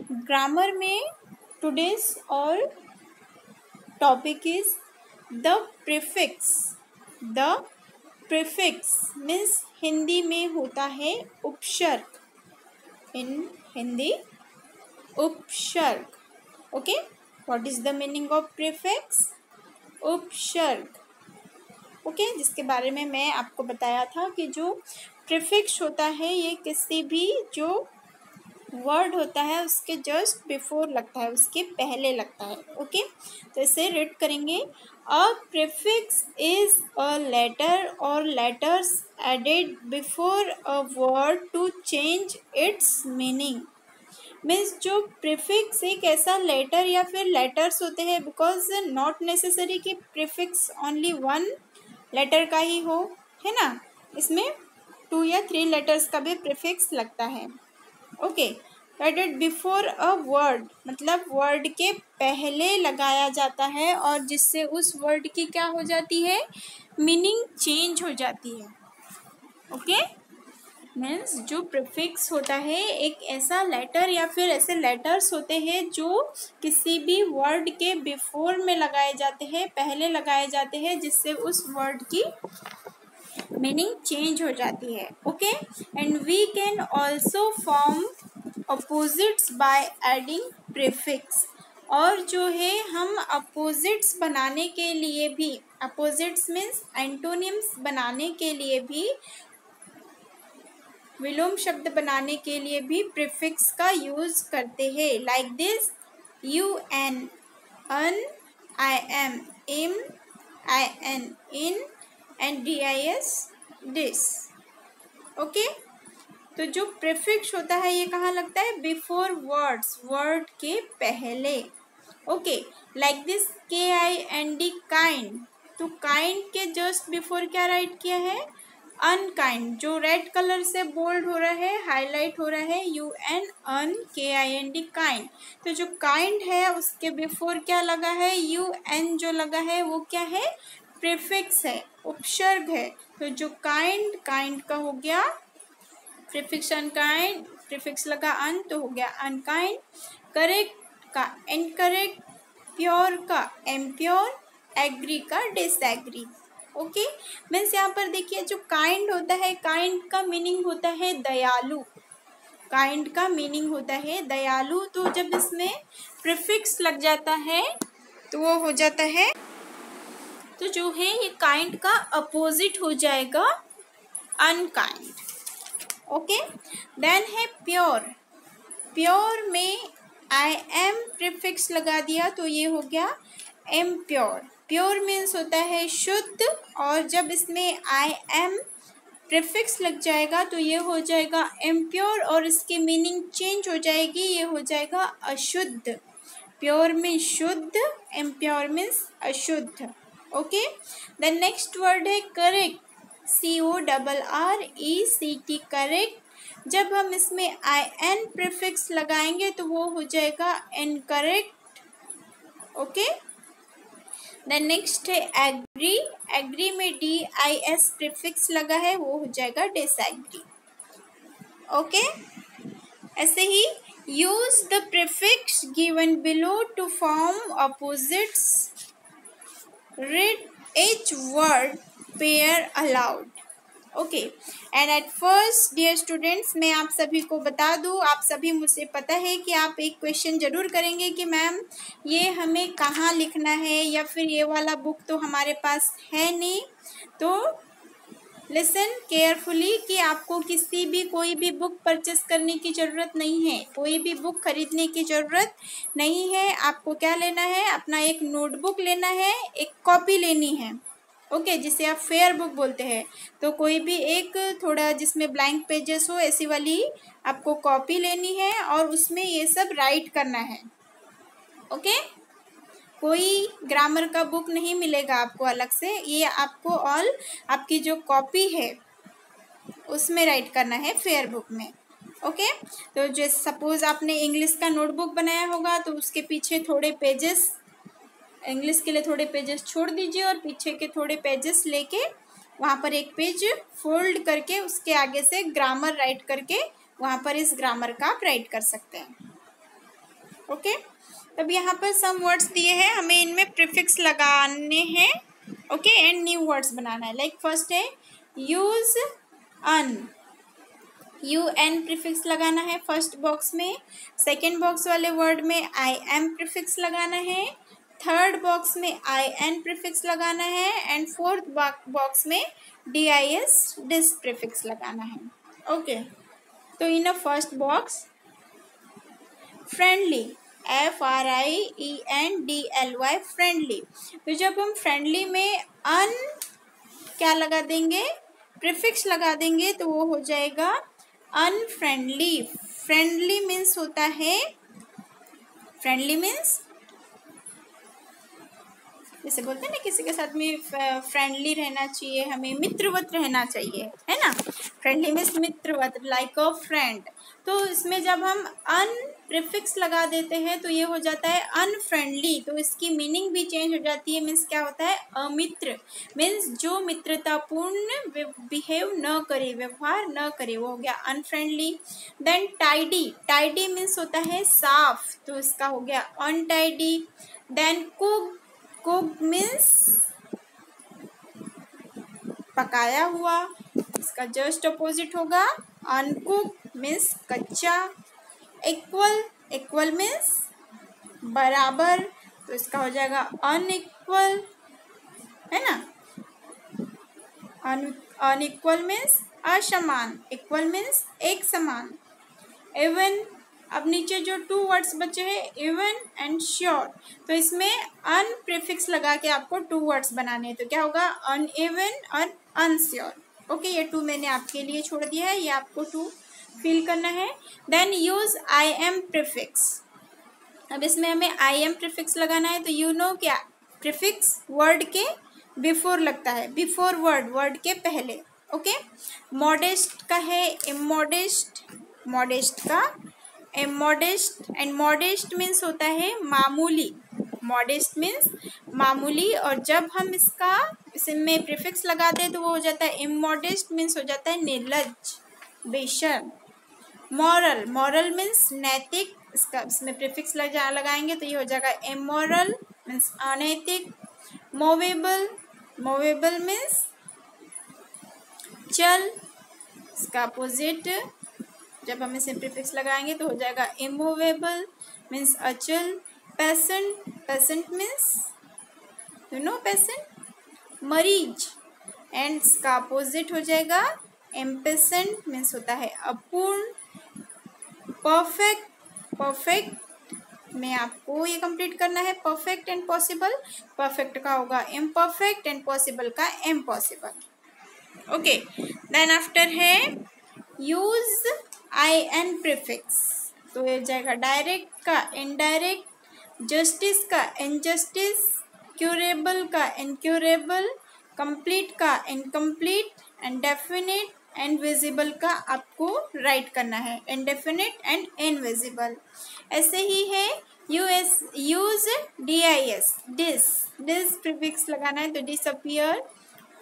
Grammar में today's our topic is the prefix the prefix means Hindi में होता है उपसर्ग. इन हिंदी उपसर्ग. Okay what is the meaning of prefix उपसर्ग. ओके okay, जिसके बारे में मैं आपको बताया था कि जो प्रिफिक्स होता है ये किसी भी जो वर्ड होता है, उसके जस्ट बिफोर लगता है, उसके पहले लगता है ओके तो इसे रीड करेंगे। A prefix is a letter और letters added before a word to change its meaning means जो प्रिफिक्स एक ऐसा लेटर या फिर लेटर्स होते हैं बिकॉज़ नॉट नेसेसरी कि प्रिफिक्स ओनली वन लेटर का ही हो, है ना? इसमें टू या थ्री लेटर्स का भी प्रिफिक्स लगता है। Okay added before a word मतलब वर्ड के पहले लगाया जाता है और जिससे उस वर्ड की क्या हो जाती है? मीनिंग चेंज हो जाती है। ओके मीन्स जो प्रिफिक्स होता है, एक ऐसा लेटर या फिर ऐसे लेटर्स होते हैं जो किसी भी वर्ड के बिफोर में लगाए जाते हैं, पहले लगाए जाते हैं, जिससे उस वर्ड की मीनिंग चेंज हो जाती है okay and we can also form opposites by adding prefix और जो है, हम अपोजिट्स बनाने के लिए भी अपोजिट्स मीन्स एंटोनिम्स बनाने के लिए भी, विलोम शब्द बनाने के लिए भी प्रिफिक्स का यूज़ करते हैं। Like this U N un I M im I N in and D I S dis okay तो जो प्रिफिक्स होता है, ये कहाँ लगता है? बिफोर वर्ड्स वर्ड के पहले. Okay like this K I N D kind तो काइंड के जस्ट बिफोर क्या राइट किया है? अनकाइंड जो रेड कलर से बोल्ड हो रहा है हाईलाइट हो रहा है यू एन अन के आई एन डी काइंड तो जो काइंड है, उसके बिफोर क्या लगा है? यू एन जो लगा है, वो क्या है? प्रिफिक्स है, उपसर्ग है। तो जो काइंड काइंड का हो गया प्रिफिक्स अनकाइंड प्रिफिक्स लगा अन तो हो गया अनकाइंड करेक्ट का इनकरेक्ट प्योर का एम्प्योर एग्री का डिसएग्री ओके मीन्स यहाँ पर देखिए, जो काइंड होता है काइंड का मीनिंग होता है दयालु। काइंड का मीनिंग होता है दयालु। तो जब इसमें प्रिफिक्स लग जाता है तो वो हो जाता है तो जो है ये काइंड का अपोजिट हो जाएगा अनकाइंड ओके देन है प्योर प्योर में आई एम प्रिफिक्स लगा दिया तो ये हो गया एम प्योर प्योर मीन्स होता है शुद्ध और जब इसमें आई एम प्रिफिक्स लग जाएगा तो ये हो जाएगा इम्प्योर और इसकी मीनिंग चेंज हो जाएगी, ये हो जाएगा अशुद्ध. प्योर मीन्स शुद्ध इम्प्योर मीन्स अशुद्ध. ओके द नेक्स्ट वर्ड है correct C O double R E C T correct जब हम इसमें आई एन प्रिफिक्स लगाएँगे तो वो हो जाएगा इनकरेक्ट ओके? देन नेक्स्ट है एग्री एग्री में डी आई एस प्रिफिक्स लगा है, वो हो जाएगा डिसएग्री ओके ऐसे ही use the prefix given below to form opposites read each word pair aloud. Okay and at first dear students मैं आप सभी को बता दूँ, आप सभी मुझसे पता है कि आप एक क्वेश्चन ज़रूर करेंगे कि मैम ये हमें कहाँ लिखना है या फिर ये वाला बुक तो हमारे पास है नहीं तो लिसन केयरफुली कि आपको किसी भी कोई भी बुक परचेस करने की ज़रूरत नहीं है। कोई भी बुक खरीदने की ज़रूरत नहीं है। आपको क्या लेना है? अपना एक नोटबुक लेना है एक कॉपी लेनी है। ओके okay, जिसे आप फेयर बुक बोलते हैं। तो कोई भी एक थोड़ा जिसमें ब्लैंक पेजेस हो ऐसी वाली आपको कॉपी लेनी है और उसमें ये सब राइट करना है। Okay okay? कोई ग्रामर का बुक नहीं मिलेगा आपको अलग से ये आपको ऑल आपकी जो कॉपी है, उसमें राइट करना है फेयर बुक में ओके okay? तो जैसे सपोज़ आपने इंग्लिश का नोटबुक बनाया होगा तो उसके पीछे थोड़े पेजेस इंग्लिश के लिए थोड़े पेजेस छोड़ दीजिए और पीछे के थोड़े पेजेस लेके वहाँ पर एक पेज फोल्ड करके उसके आगे से ग्रामर राइट करके वहाँ पर इस ग्रामर का आप राइट कर सकते हैं ओके तब यहाँ पर सम वर्ड्स दिए हैं, हमें इनमें प्रिफिक्स लगाने हैं ओके एंड न्यू वर्ड्स बनाना है। लाइक फ़र्स्ट है use un U N prefix लगाना है फ़र्स्ट बॉक्स में सेकेंड बॉक्स वाले वर्ड में आई एम प्रिफिक्स लगाना है थर्ड बॉक्स में आई एन प्रिफिक्स लगाना है एंड फोर्थ बॉक्स में D I S dis prefix लगाना है। ओके तो in a first box friendly F R I E N D L Y friendly तो जब हम फ्रेंडली में अन क्या लगा देंगे? प्रिफिक्स लगा देंगे तो वो हो जाएगा अनफ्रेंडली फ्रेंडली मीन्स होता है फ्रेंडली मीन्स जैसे बोलते हैं ना, किसी के साथ में फ्रेंडली रहना चाहिए, हमें मित्रवत रहना चाहिए, है ना? फ्रेंडली मीन्स मित्रवत लाइक अ फ्रेंड तो इसमें जब हम अन प्रिफिक्स लगा देते हैं तो ये हो जाता है अनफ्रेंडली तो इसकी मीनिंग भी चेंज हो जाती है मीन्स क्या होता है? अमित्र। मीन्स जो मित्रतापूर्ण बिहेव न करे, व्यवहार न करे, वो हो गया unfriendly then tidy tidy means होता है साफ़ तो इसका हो गया untidy then cook cook means पकाया हुआ, इसका जस्ट अपोजिट होगा। अनकुक मीन्स कच्चा। इक्वल इक्वल मीन्स बराबर तो इसका हो जाएगा अनइक्वल है ना? अनइक्वल मीन्स असमान इक्वल मीन्स एक समान इवन अब नीचे जो टू वर्ड्स बचे हैं इवन एंड श्योर तो इसमें अन प्रिफिक्स लगा के आपको टू वर्ड्स बनाने हैं तो क्या होगा? अन इवन और अनश्योर ओके ये टू मैंने आपके लिए छोड़ दिया है, ये आपको टू फिल करना है. Then use I M prefix अब इसमें हमें आई एम प्रिफिक्स लगाना है. तो यू you नो know क्या प्रिफिक्स वर्ड के बिफोर लगता है. बिफोर वर्ड वर्ड के पहले. ओके मॉडेस्ट का है इमोडेस्ट मॉडेस्ट का. मॉडेस्ट एंड मॉडेस्ट मीन्स होता है मामूली. मॉडेस्ट मीन्स मामूली. और जब हम इसका इसमें प्रिफिक्स लगाते हैं तो वो हो जाता है इमोडेस्ट मीन्स हो जाता है निर्लज. बेशर्म मॉरल मॉरल मीन्स नैतिक, इसका इसमें प्रिफिक्स लगा लगाएँगे तो ये हो जाएगा एमोरल मीन्स अनैतिक मोवेबल मोवेबल मीन्स चल, इसका अपोजिट जब हम इसे प्रिफिक्स लगाएँगे तो हो जाएगा इमूवेबल मीन्स अचल patient patient means you know patient मरीज़ एंड इसका अपोजिट हो जाएगा एम्पेसेंट मीन्स होता है अपूर्ण परफेक्ट परफेक्ट में आपको ये कंप्लीट करना है. परफेक्ट एंड पॉसिबल परफेक्ट का होगा इम्परफेक्ट एंड पॉसिबल का इम्पॉसिबल ओके देन आफ्टर है यूज़ आई एन प्रिफिक्स तो ये जाएगा डायरेक्ट का इनडायरेक्ट जस्टिस का इनजस्टिस क्यूरेबल का इनक्यूरेबल कंप्लीट का incomplete and definite and visible का आपको राइट करना है. इनडेफिनेट एंड इनविजिबल ऐसे ही है U S use D I S dis dis prefix लगाना है तो डिसअपियर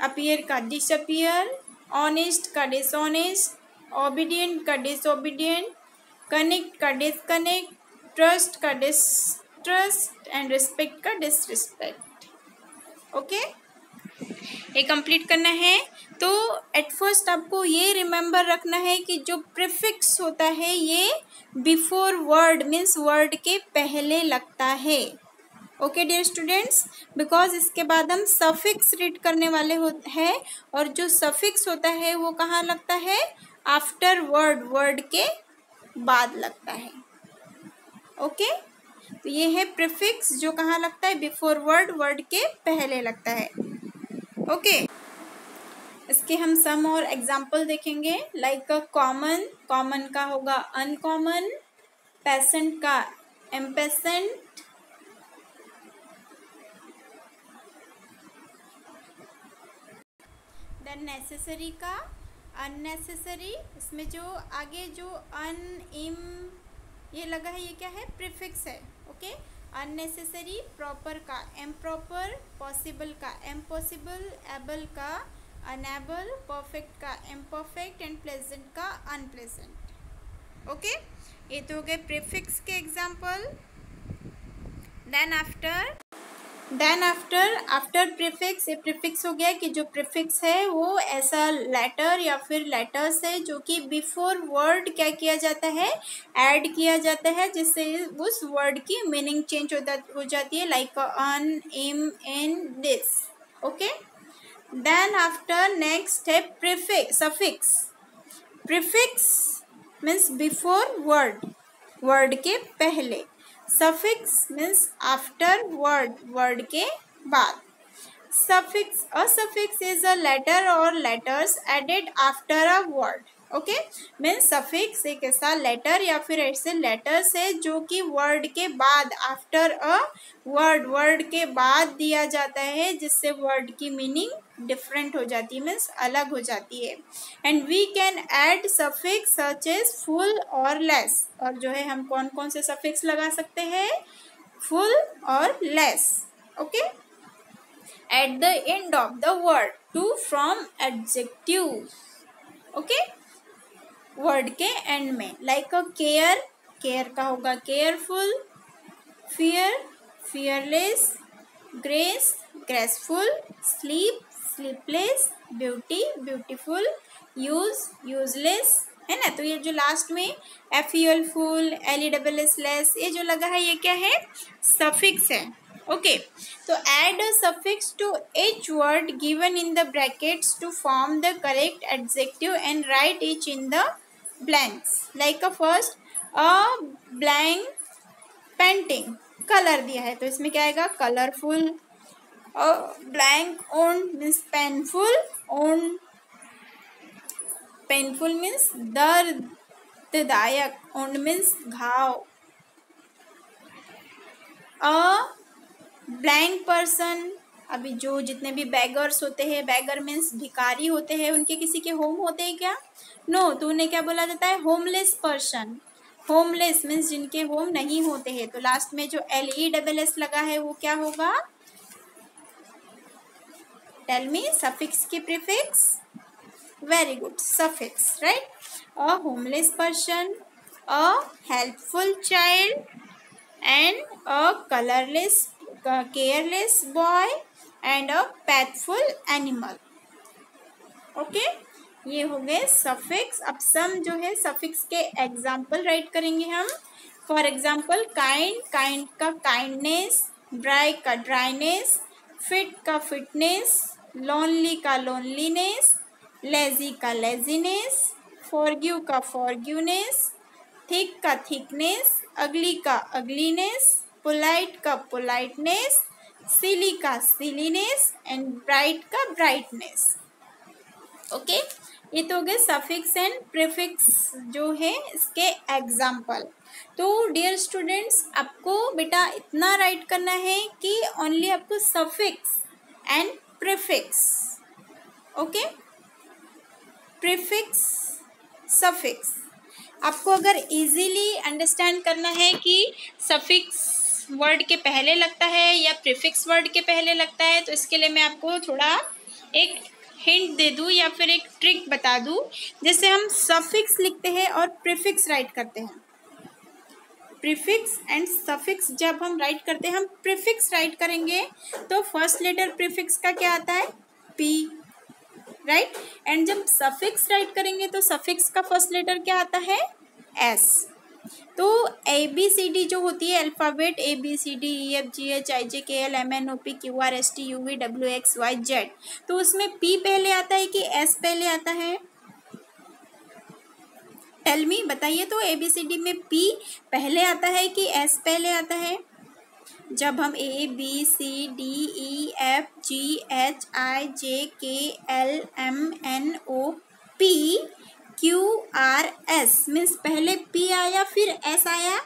अपियर का डिसअपियर ऑनेस्ट का डिसऑनेस्ट ओबीडियंट का डिसओबीडियंट कनेक्ट का डिसकनेक्ट ट्रस्ट का डिसट्रस्ट एंड रिस्पेक्ट का डिसरिस्पेक्ट ओके ये कंप्लीट करना है. तो एट फ़र्स्ट आपको ये रिमेंबर रखना है कि जो प्रिफिक्स होता है, ये बिफोर वर्ड मीन्स वर्ड के पहले लगता है। ओके डियर स्टूडेंट्स बिकॉज़ इसके बाद हम सफिक्स रीड करने वाले हो, हैं और जो सफिक्स होता है, वो कहाँ लगता है? आफ्टर वर्ड वर्ड के बाद लगता है। ओके तो ये है प्रिफिक्स जो कहाँ लगता है? बिफोर वर्ड वर्ड के पहले लगता है। ओके इसके हम सम और एग्ज़ाम्पल देखेंगे लाइक अ कॉमन कॉमन का होगा अनकॉमन पेसेंट का एम्पेसेंट देन नेसेसरी का अननेसेसरी इसमें जो आगे जो अन इम ये लगा है, ये क्या है? प्रिफिक्स है ओके अननेसेसरी प्रॉपर का एम प्रॉपर पॉसिबल का एम पॉसिबल एबल का अनेबल परफेक्ट का एम परफेक्ट एंड प्लेजेंट का अनप्लेजेंट ओके ये तो हो गए प्रिफिक्स के example then after then after after prefix ये प्रिफिक्स हो गया कि जो प्रिफिक्स है वो ऐसा लेटर या फिर लेटर्स है जो कि बिफोर वर्ड क्या किया जाता है? ऐड किया जाता है जिससे उस वर्ड की मीनिंग चेंज हो, जाती है like un im in this okay then after next है prefix suffix prefix means before word word के पहले. Suffix means after word word के बाद. Suffix a suffix is a letter or letters added after a word okay? Mean suffix एक ऐसा letter या फिर ऐसे लेटर्स है जो कि वर्ड के बाद आफ्टर अ वर्ड वर्ड के बाद दिया जाता है, जिससे वर्ड की मीनिंग डिफरेंट हो जाती है मीन्स अलग हो जाती है। And we can add suffix such as full or less और जो है, हम कौन कौन से सफिक्स लगा सकते हैं? फुल और less okay? At the end of the word to from adjective okay? Word के एंड में लाइक अ केयर केयर का होगा careful fear fearless grace graceful sleep sleepless beauty beautiful use useless है ना? तो ये जो लास्ट में F full L E double S less ये जो लगा है, ये क्या है? सफिक्स है। ओके तो add a suffix to each word given in the brackets to form the correct adjective and write each in the like a first, a blank painting. Colour दिया है तो इसमें क्या आएगा? Colourful blank wound means painful wound painful means दर्ददायक wound means घाव. A blank person अभी जो जितने भी बैगर्स होते हैं बैगर मीन्स भिकारी होते हैं, उनके किसी के होम होते हैं क्या? नो no, तो उन्हें क्या बोला जाता है? होमलेस पर्सन होमलेस मीन्स जिनके होम नहीं होते हैं। तो लास्ट में जो एल ई डबल एस लगा है वो क्या होगा? टेल मी सफिक्स की prefix very good suffix right a homeless person a helpful child and a colourless careless boy and a faithful animal okay ये हो गए सफिक्स अब सम जो है सफिक्स के एग्ज़ाम्पल राइट करेंगे हम। फॉर एग्ज़ाम्पल काइंड काइंड का काइंडनेस ड्राई का ड्राइनेस फिट का फिटनेस लोनली का लोनलीनेस लेजी का लेजीनेस फॉरग्यू का फॉरग्यूनेस थिक का थिकनेस अगली का अगलीनेस पोलाइट का पोलाइटनेस सिली का सिलीनेस एंड ब्राइट का ब्राइटनेस ओके ये तो हो गए सफिक्स एंड प्रीफिक्स जो है, इसके एग्ज़ाम्पल तो डियर स्टूडेंट्स आपको बेटा इतना राइट करना है कि ओनली आपको suffix and prefix okay prefix suffix आपको अगर इजीली अंडरस्टैंड करना है कि सफिक्स वर्ड के पहले लगता है या प्रिफिक्स वर्ड के पहले लगता है तो इसके लिए मैं आपको थोड़ा एक हिंट दे दूँ या फिर एक ट्रिक बता दूँ, जैसे हम सफिक्स लिखते हैं और प्रीफिक्स राइट करते हैं। प्रीफिक्स एंड सफिक्स जब हम राइट करते हैं, हम प्रीफिक्स राइट करेंगे तो फ़र्स्ट लेटर प्रीफिक्स का क्या आता है? पी राइट एंड जब सफिक्स राइट करेंगे तो सफिक्स का फ़र्स्ट लेटर क्या आता है? एस तो ए बी सी डी जो होती है alphabet A B C D E F G H I J K L M N O P Q R S T U V W X Y Z तो उसमें P पहले आता है कि S पहले आता है? टेल मी बताइए तो ए बी सी डी में पी पहले आता है कि एस पहले आता है? जब हम A B C D E F G H I J K L M N O P Q R S means पहले पी आया, फिर एस आया।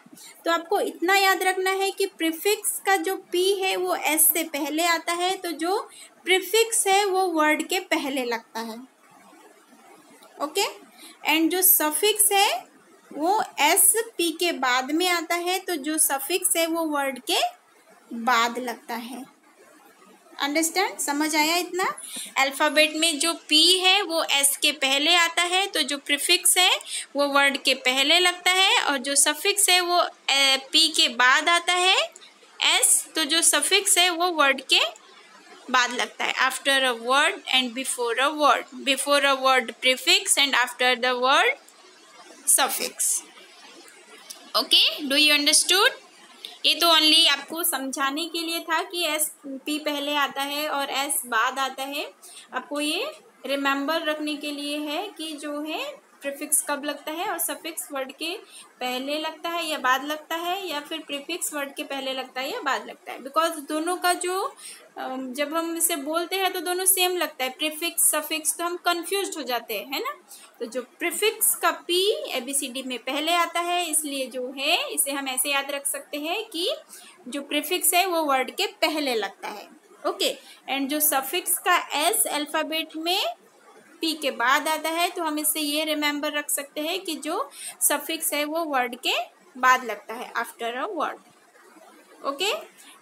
तो आपको इतना याद रखना है कि प्रिफिक्स का जो पी है वो एस से पहले आता है तो जो प्रिफिक्स है वो वर्ड के पहले लगता है। ओके? एंड जो सफिक्स है, वो एस पी के बाद में आता है तो जो सफिक्स है वो वर्ड के बाद लगता है। अंडरस्टैंड समझ आया इतना? अल्फ़ाबेट में जो पी है, वो एस के पहले आता है तो जो प्रिफिक्स है, वो वर्ड के पहले लगता है, और जो सफिक्स है, वो पी के बाद आता है एस तो जो सफिक्स है, वो वर्ड के बाद लगता है। After a word and before a word before a word prefix and after the word suffix okay do you understood ये तो ओनली आपको समझाने के लिए था कि एस पी पहले आता है और एस बाद आता है। आपको ये रिमेंबर रखने के लिए है कि जो है प्रीफिक्स कब लगता है और सफिक्स वर्ड के पहले लगता है या बाद लगता है या फिर प्रीफिक्स वर्ड के पहले लगता है या बाद लगता है? बिकॉज़ दोनों का जो जब हम इसे बोलते हैं तो दोनों सेम लगता है। प्रीफिक्स सफिक्स तो हम कंफ्यूज हो जाते हैं, है ना? तो जो प्रीफिक्स का P A B C D में पहले आता है, इसलिए जो है, इसे हम ऐसे याद रख सकते हैं कि जो प्रीफिक्स है वो वर्ड के पहले लगता है। Okay okay. एंड जो सफिक्स का एस अल्फ़ाबेट में पी के बाद आता है तो हम इससे ये रिमेंबर रख सकते हैं कि जो सफिक्स है वो वर्ड के बाद लगता है after a word okay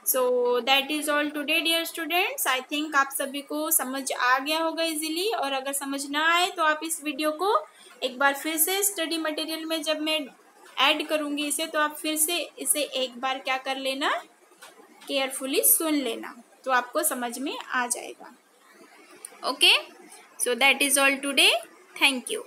so that is all today dear students I think आप सभी को समझ आ गया होगा इजीली और अगर समझ ना आए तो आप इस वीडियो को एक बार फिर से स्टडी मटेरियल में जब मैं ऐड करूँगी इसे तो आप फिर से इसे एक बार क्या कर लेना? केयरफुली सुन लेना तो आपको समझ में आ जाएगा. Okay okay? So that is all today. Thank you.